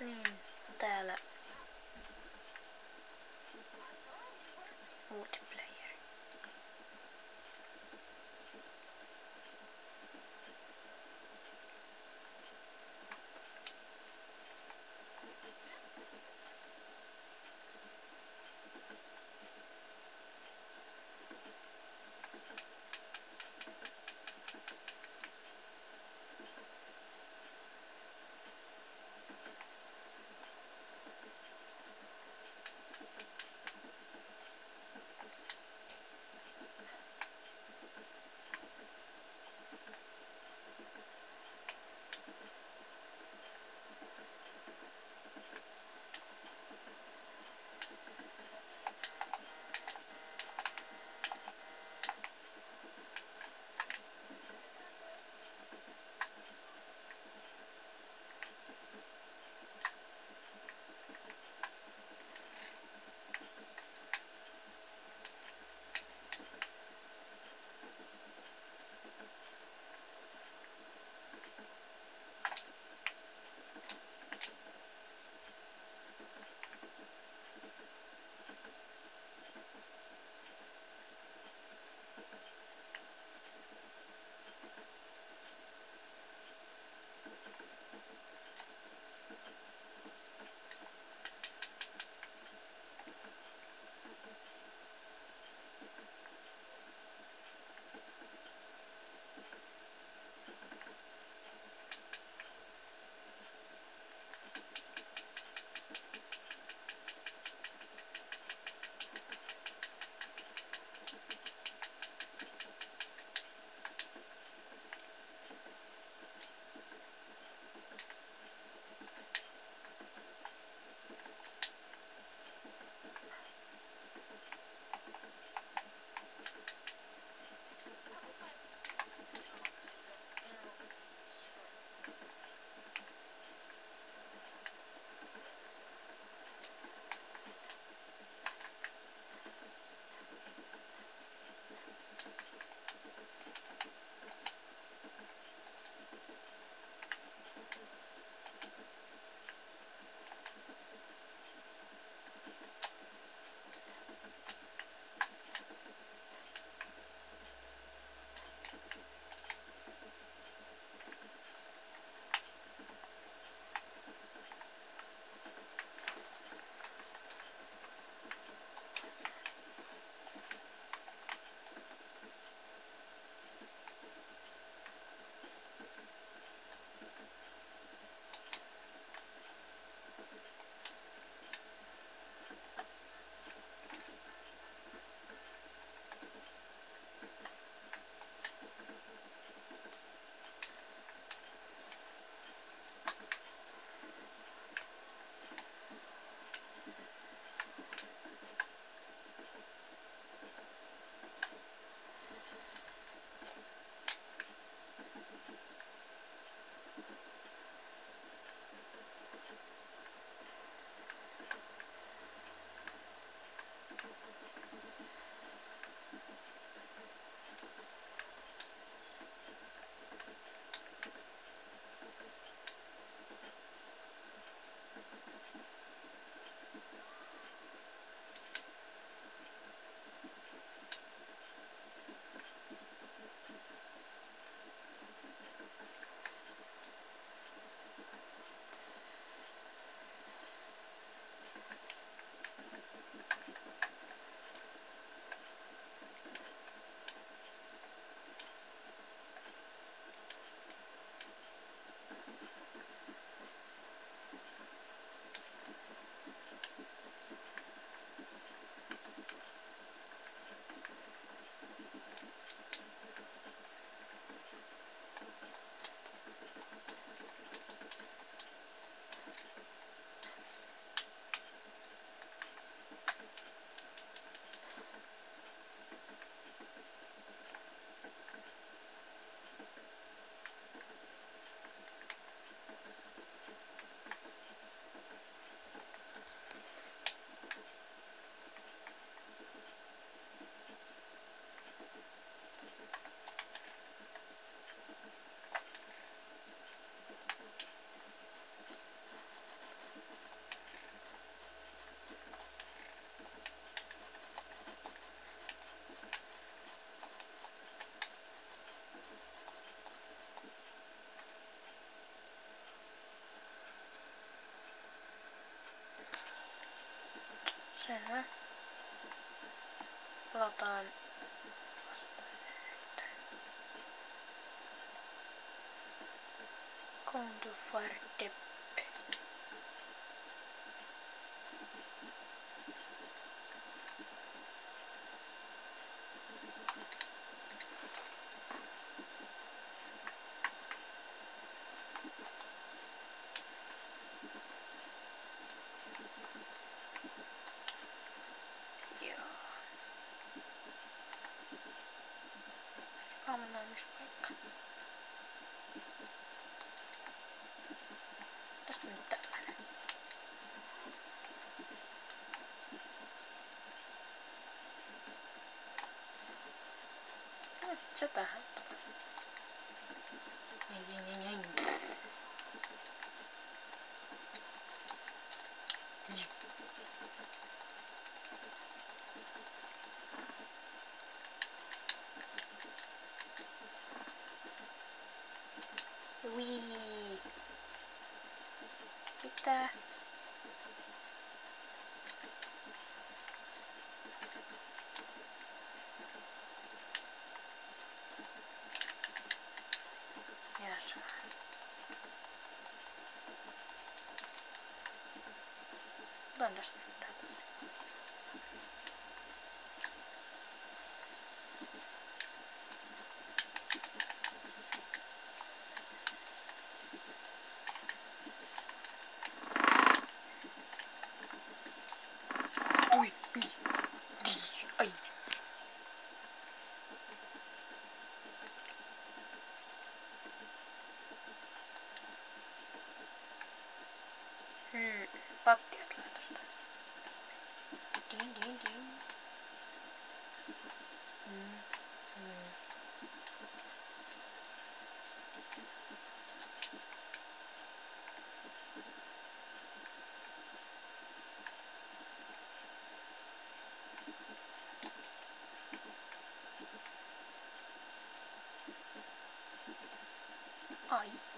Niin, täällä multiplayer. Selvä. Palataan Sinne Lataan Konto flashback. Let's move that one. Ну, все так. Pitää. Yes. Otan tästä パてデンデンデンあいい。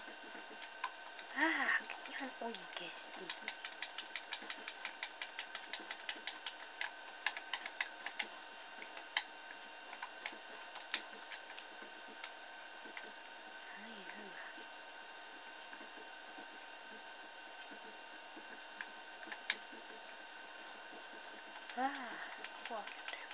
Ihan oikeesti. Niin hyvä. Ah. En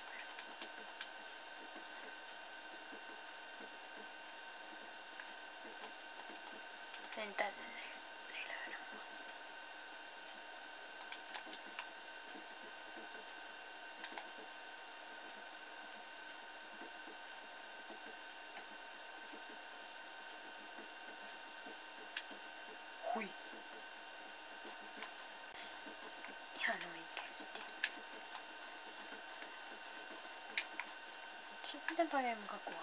진짜 바람 갖고 와.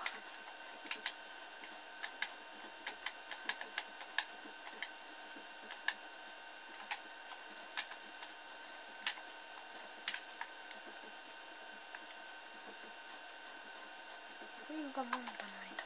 이거 뭔가 나이 다.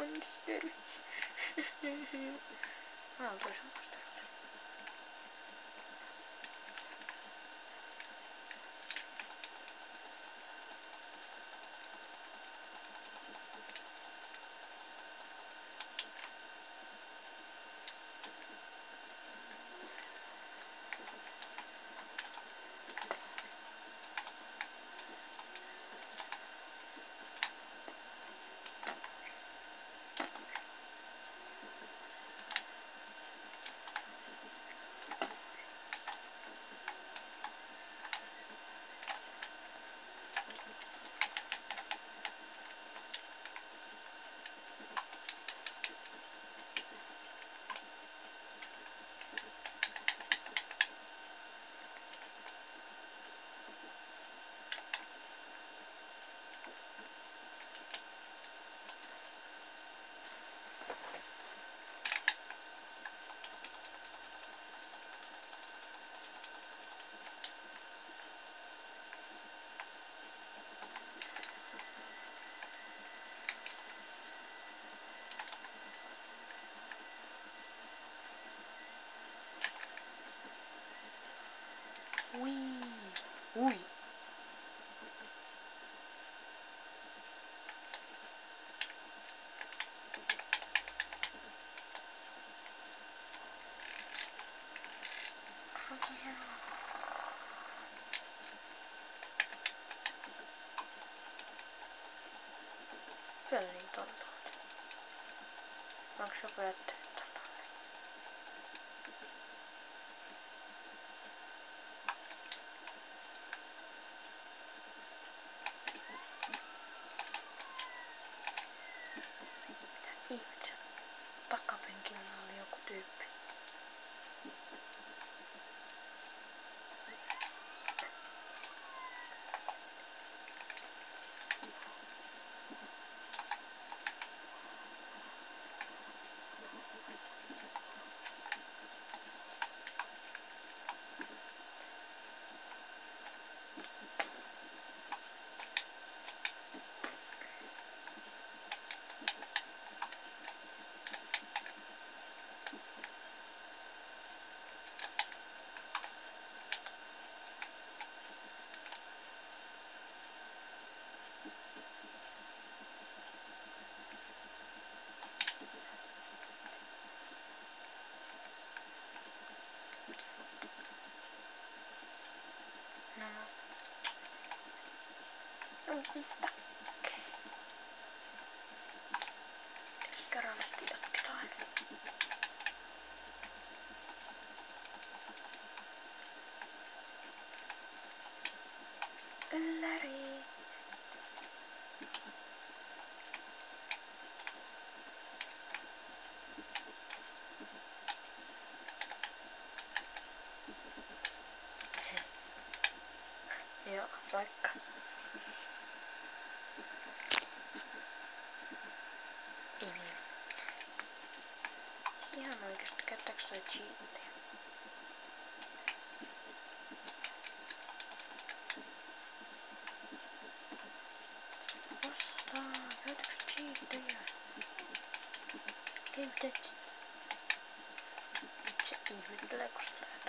oynamak istiyorum. ne oldu hocam? Dur, dur. Föllintontott. Meg se vett. Open stack. Keskerävästi jatketaan. Ylläri. Joo, кстати. Basta, gördük çiğ dayı. Değil de çiğ. Çiğ, bir de kuşlar.